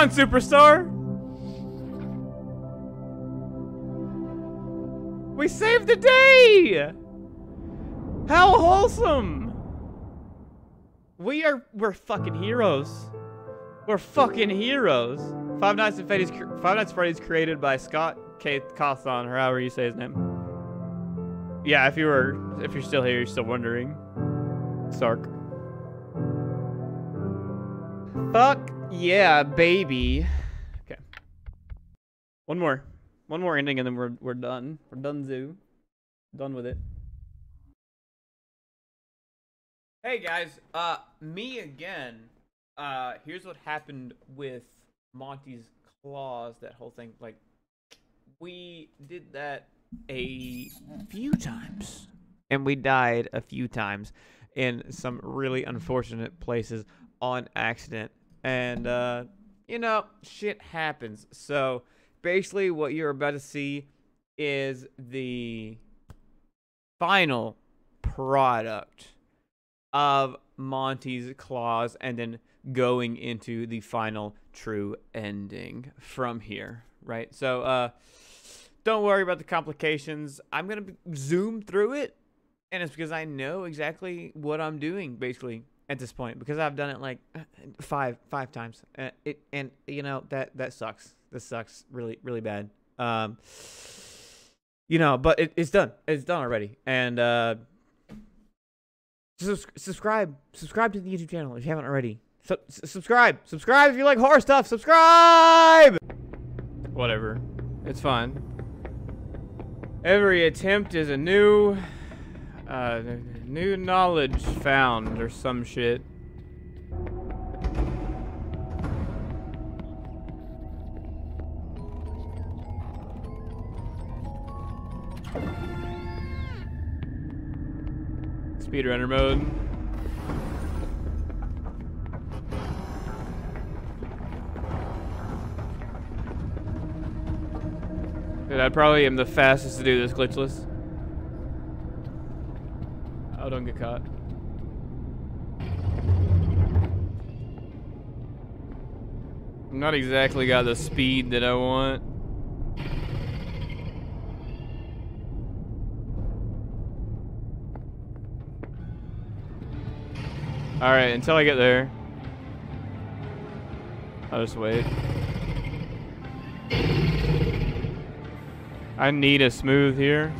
On, superstar! We saved the day! How wholesome! We are, we're fucking heroes. We're fucking heroes. Five Nights at Freddy's, Five Nights at Freddy's created by Scott K. Cawthon, or however you say his name. Yeah, if you were, if you're still here, you're still wondering. Sark. Fuck yeah, baby. Okay. One more. One more ending and then we're we're done. We're done zoo. Done with it. Hey guys, uh me again. Uh here's what happened with Monty's claws, that whole thing. Like we did that a few times. And we died a few times in some really unfortunate places on accident. And, uh, you know, shit happens. So basically, what you're about to see is the final product of Monty's claws and then going into the final true ending from here, right? So, uh, don't worry about the complications. I'm going to zoom through it, and it's because I know exactly what I'm doing, basically, at this point, because I've done it like five five times. Uh, it And, you know, that, that sucks. This sucks really, really bad. Um, you know, but it, it's done. It's done already. And, uh, subscribe. Subscribe to the YouTube channel if you haven't already. Su- subscribe. Subscribe if you like horror stuff. Subscribe! Whatever. It's fine. Every attempt is a new, uh, new knowledge found or some shit. Speedrunner mode. Dude, I probably am the fastest to do this glitchless. Oh, don't get caught. I'm not exactly got the speed that I want. Alright, until I get there. I'll just wait. I need a smooth here.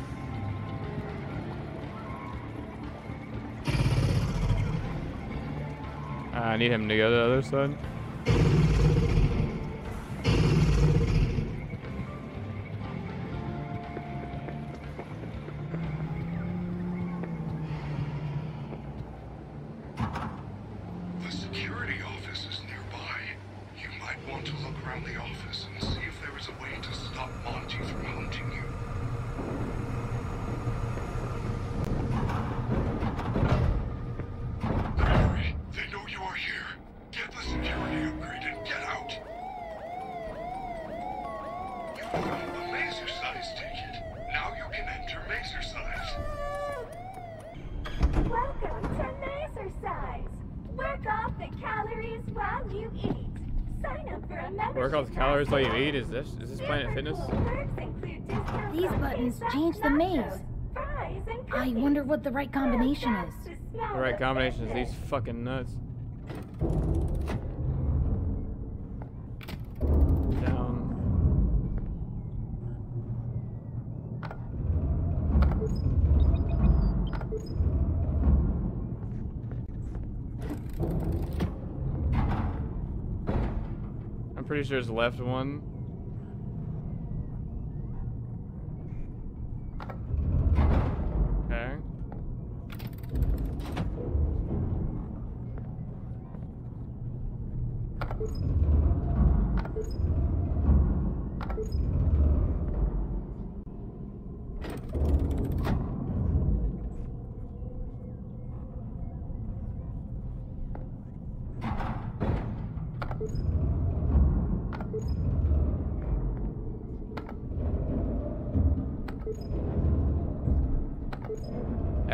I need him to go to the other side. This is this Planet Fitness? cool perks include discounts These buttons change the maze. nachos, fries, and I wonder what the right combination is. the right combination is these fucking nuts. Down. I'm pretty sure it's left one.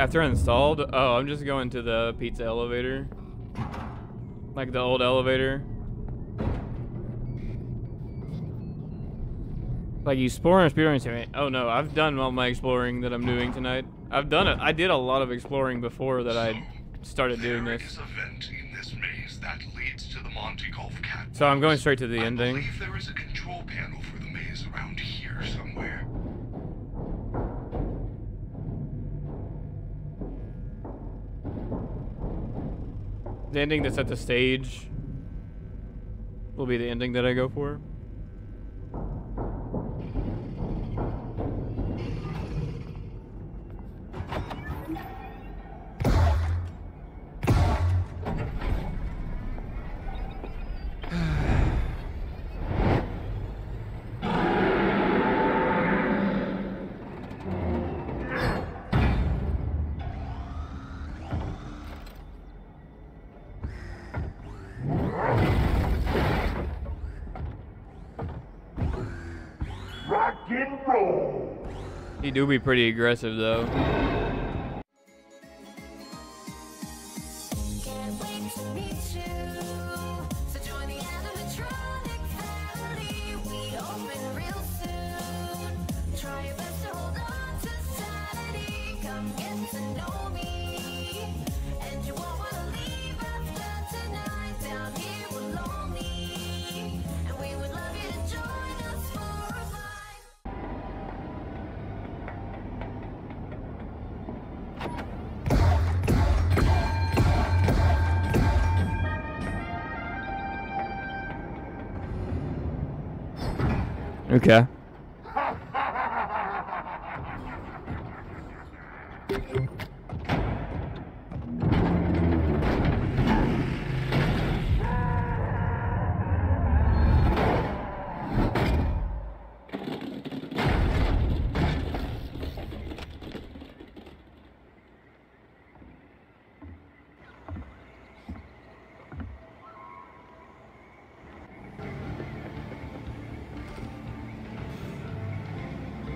After installed, oh, I'm just going to the pizza elevator. Like the old elevator. Like you exploring to Oh no, I've done all my exploring that I'm doing tonight. I've done it. I did a lot of exploring before that I started doing this. is a vent in this maze that leads to the Monty Golf Cat. So I'm going straight to the I ending. The ending that's at the stage will be the ending that I go for. Do be pretty aggressive though.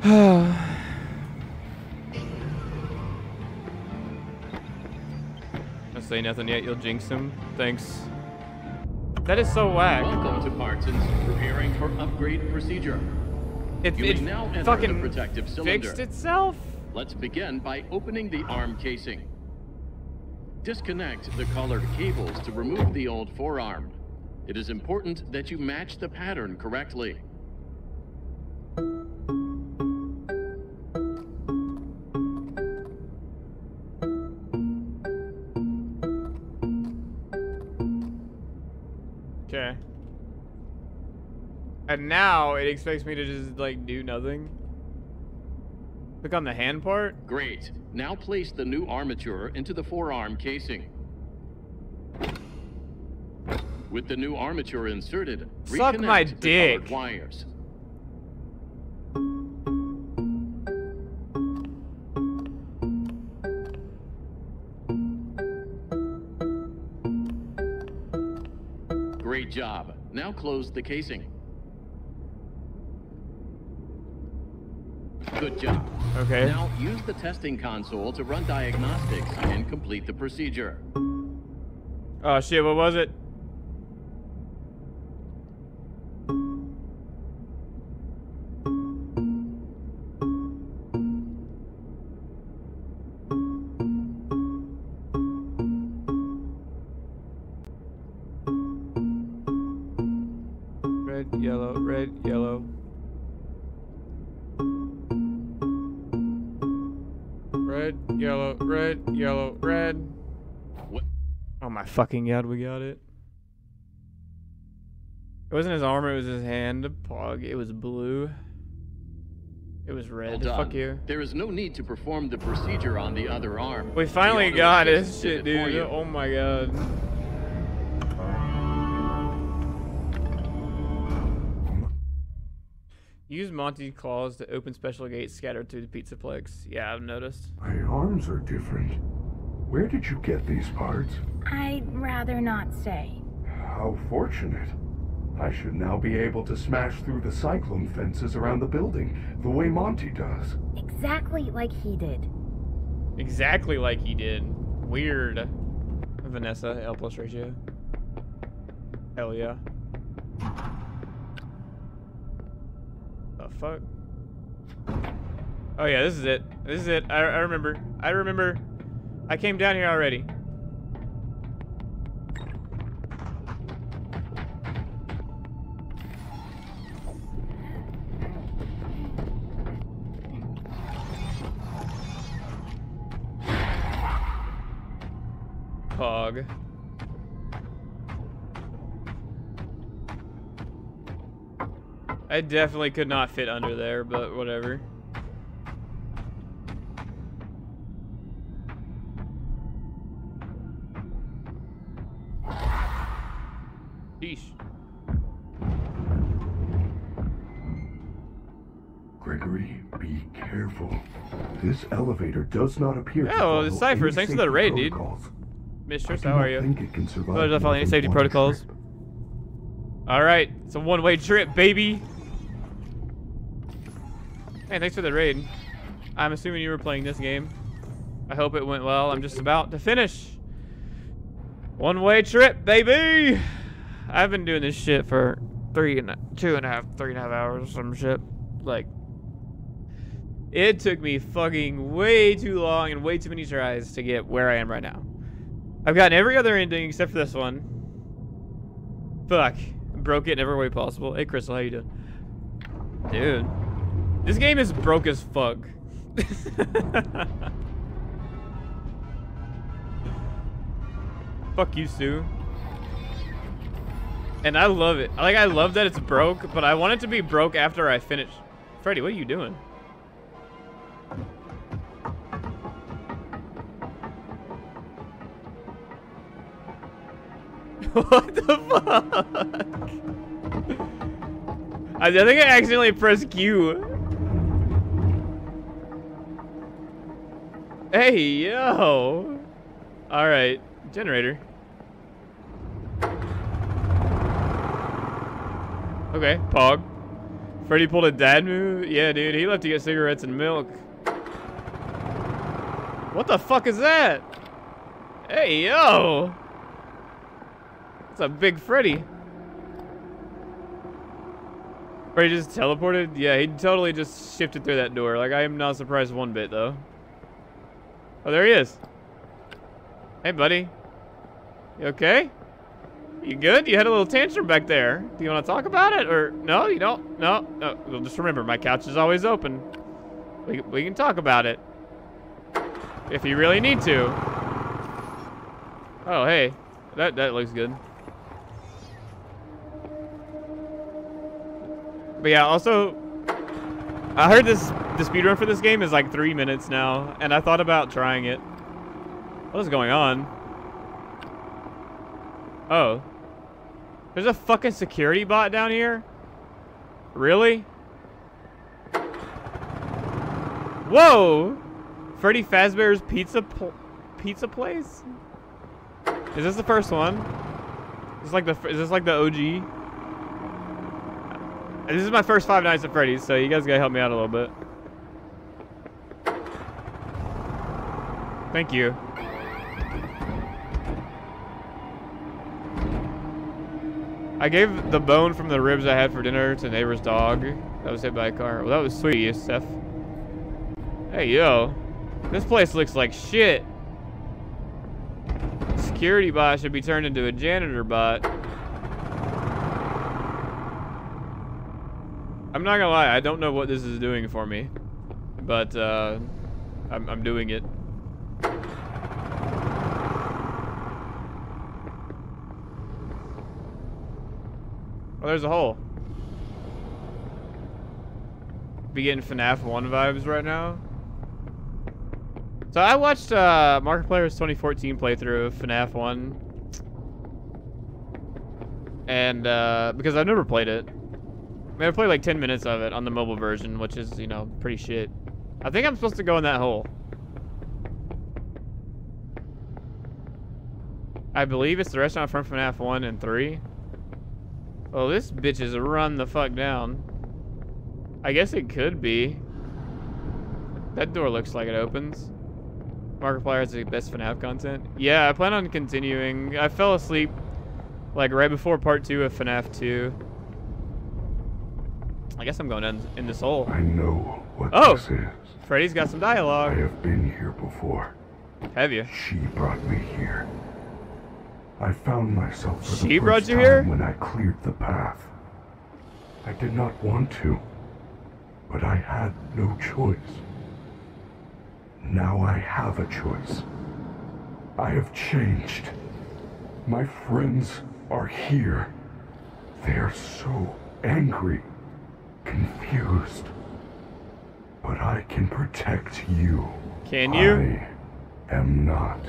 Don't (sighs) say nothing yet, you'll jinx him. Thanks. That is so whack. Welcome to Parsons, preparing for upgrade procedure. It, You it now enter the fucking protective cylinder. fixed itself? Let's begin by opening the arm casing. Disconnect the collared cables to remove the old forearm. It is important that you match the pattern correctly. Now it expects me to just like do nothing. Click on the hand part. Great. Now place the new armature into the forearm casing. With the new armature inserted, Suck reconnect my dick. wires. Great job. Now close the casing. Good job. Okay. Now use the testing console to run diagnostics and complete the procedure. Oh shit, what was it? My fucking god, we got it. It wasn't his armor, it was his hand. Pog. It was blue. It was red. done. Fuck you. There is no need to perform the procedure on the other arm. We finally got assist this shit, it dude. Oh my god. Use Monty's claws to open special gates scattered through the Pizzaplex. Yeah, I've noticed. My arms are different. Where did you get these parts? I'd rather not say. How fortunate. I should now be able to smash through the cyclone fences around the building, the way Monty does. Exactly like he did. Exactly like he did. Weird. Vanessa, L plus ratio. Hell yeah. The fuck? Oh yeah, this is it. This is it. I, I remember. I remember. I came down here already. Pog. I definitely could not fit under there, but whatever. This elevator does not appear Oh, the Cypher, thanks for the raid, dude. protocols. Mistress, how are you? think it can survive Well, there's definitely than safety protocols. trip. Alright, it's a one-way trip, baby. Hey, thanks for the raid. I'm assuming you were playing this game. I hope it went well. I'm just about to finish. One way trip, baby. I've been doing this shit for three and a, two and a half, three and a half hours, some shit. Like, it took me fucking way too long and way too many tries to get where I am right now. I've gotten every other ending except for this one. Fuck. Broke it in every way possible. Hey, Crystal, how you doing? Dude. This game is broke as fuck. (laughs) fuck you, Sue. And I love it. Like, I love that it's broke, but I want it to be broke after I finish. Freddy, what are you doing? What the fuck? I, think I accidentally pressed Q. Hey, yo. All right, generator. Okay, Pog. Freddy pulled a dad move? Yeah, dude, he left to get cigarettes and milk. What the fuck is that? Hey, yo! That's a big Freddy. Freddy just teleported? Yeah, he totally just shifted through that door. Like, I am not surprised one bit, though. Oh, there he is. Hey, buddy. You okay? You good? You had a little tantrum back there. Do you want to talk about it? Or, no, you don't? No? No. Well, just remember, my couch is always open. We, we can talk about it. If you really need to. Oh, hey. That, that looks good. But yeah, also, I heard this the speed run for this game is like three minutes now, and I thought about trying it. What is going on? Oh. There's a fucking security bot down here? Really? Whoa! Freddy Fazbear's Pizza pl Pizza Place? Is this the first one? Is this like the is this like the OG? This is my first Five Nights at Freddy's, so you guys gotta help me out a little bit. Thank you. I gave the bone from the ribs I had for dinner to neighbor's dog that was hit by a car. Well, that was sweet, Steph. Hey, yo. This place looks like shit. Security bot should be turned into a janitor bot. I'm not gonna lie, I don't know what this is doing for me. But, uh, I'm, I'm doing it. Oh, there's a hole. Be getting FNAF 1 vibes right now. So I watched uh, Markiplier's 2014 playthrough of FNAF 1. And, uh, because I've never played it. I mean, I played like 10 minutes of it on the mobile version, which is, you know, pretty shit. I think I'm supposed to go in that hole. I believe it's the restaurant from FNAF 1 and 3. Oh, this bitch is run the fuck down. I guess it could be. That door looks like it opens. Markiplier has the best FNAF content. Yeah, I plan on continuing. I fell asleep like right before part two of FNAF 2. I guess I'm going in, in this hole. I know what Oh! this is. Freddy's got some dialogue. I have been here before. Have you? She brought me here. I found myself for She the brought first you time here? when I cleared the path. I did not want to, but I had no choice. Now I have a choice. I have changed. My friends are here. They are so angry, confused. But I can protect you. Can you? I am not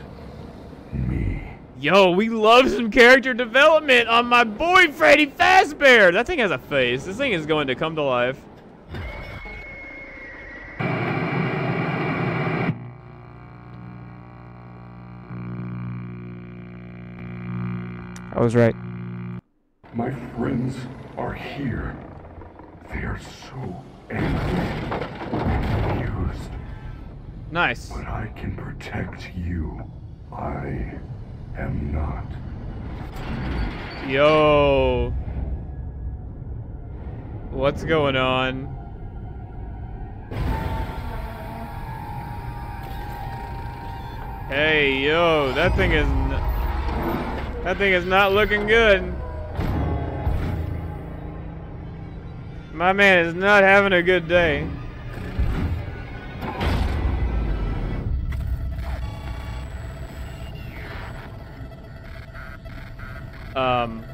me. Yo, we love some character development on my boy Freddy Fazbear. That thing has a face. This thing is going to come to life. I was right. My friends are here. They are so empty, used. Nice. But I can protect you. I am not. Yo. What's going on? Hey, yo, that thing is n- that thing is not looking good. My man is not having a good day. Um,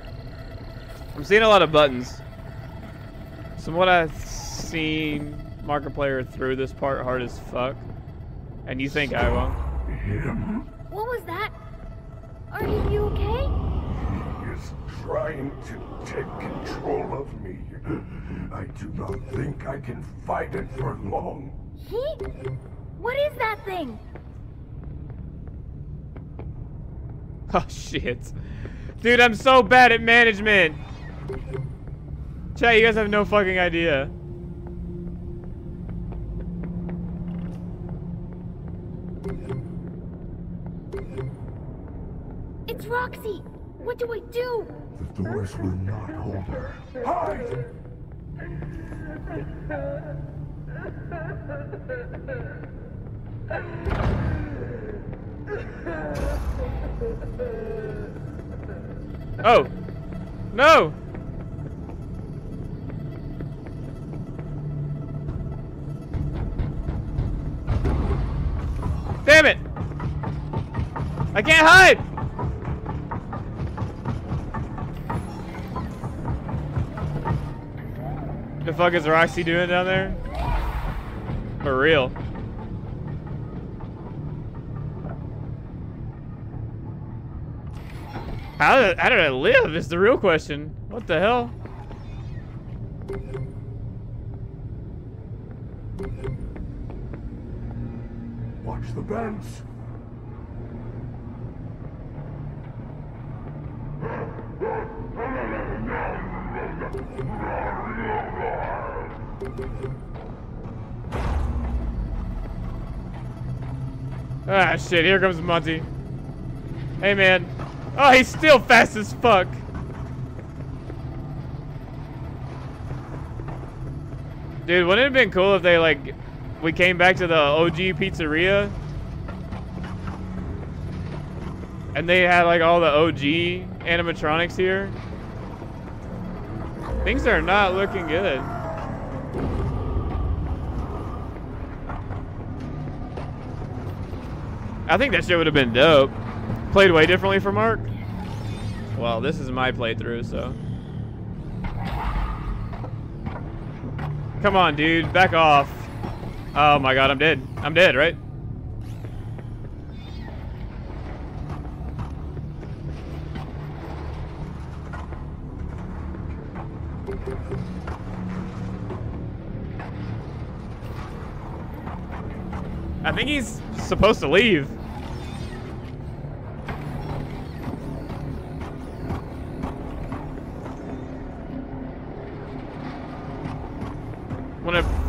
I'm seeing a lot of buttons. From what I've seen, Markiplier through this part hard as fuck. And you think I won't? Him? What was that? Are you okay? He is trying to take control of me. I do not think I can fight it for long. He? What is that thing? (laughs) Oh shit. Dude, I'm so bad at management. Chat, you guys have no fucking idea. It's Roxy. What do I do? The doors will not hold her. Hide! Oh. No. Damn it. I can't hide. The fuck is Roxy doing down there? For real. How did, how did I live is the real question. What the hell? Watch the vents. Ah, shit, here comes Monty. Hey, man. Oh, he's still fast as fuck. Dude, wouldn't it have been cool if they, like, we came back to the OG pizzeria? And they had, like, all the OG animatronics here? Things are not looking good. I think that shit would have been dope. Played way differently for Mark. Well, this is my playthrough, so. Come on, dude. Back off. Oh my god, I'm dead. I'm dead, right? I think he's supposed to leave.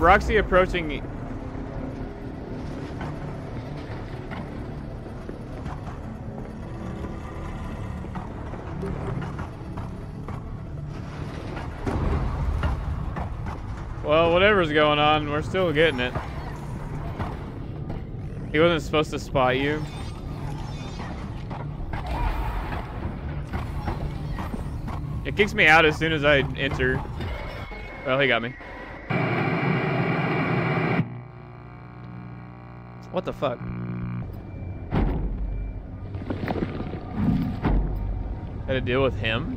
Roxy approaching Well, whatever's going on, we're still getting it. He wasn't supposed to spot you. It kicks me out as soon as I enter. Well, he got me. What the fuck? Had to deal with him?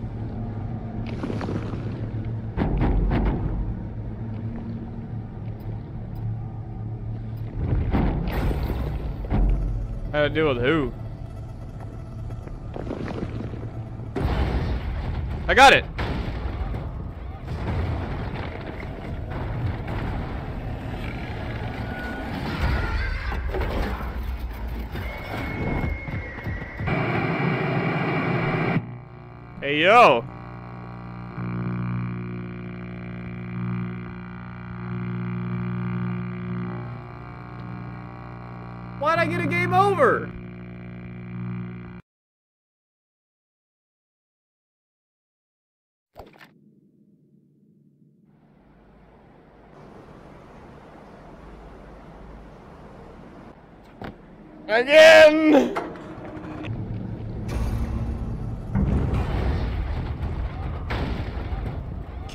Had to deal with who? I got it. go. Why'd I get a game over? Again!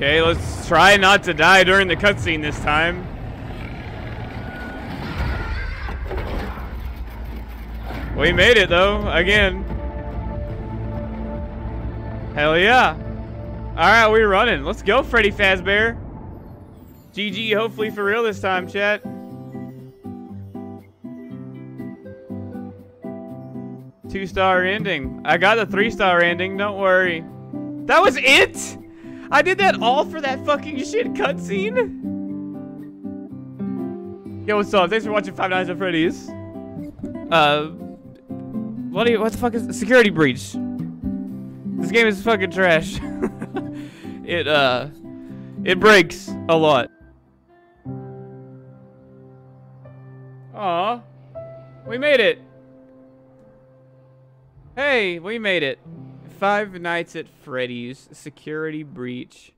Okay, let's try not to die during the cutscene this time. We made it though, again. Hell yeah. Alright, we're running. Let's go, Freddy Fazbear. GG, hopefully for real this time, chat. Two star ending. I got a three star ending, don't worry. That was it? I did that all for that fucking shit cutscene? Yo, what's up? Thanks for watching Five Nights at Freddy's. Uh, what do you, what the fuck is security breach? This game is fucking trash. (laughs) it, uh, it breaks a lot. Aw, we made it. Hey, we made it. Five Nights at Freddy's security breach.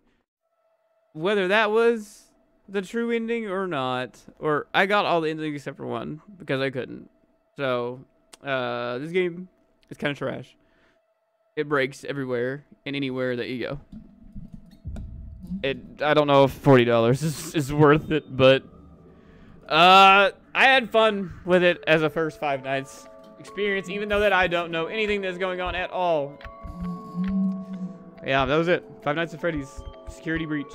Whether that was the true ending or not, or I got all the endings except for one because I couldn't. So, uh, this game is kind of trash. It breaks everywhere and anywhere that you go. It, I don't know if forty dollars is, is worth it, but uh, I had fun with it as a first Five Nights experience, even though that I don't know anything that's going on at all. Yeah, that was it. Five Nights at Freddy's Security Breach.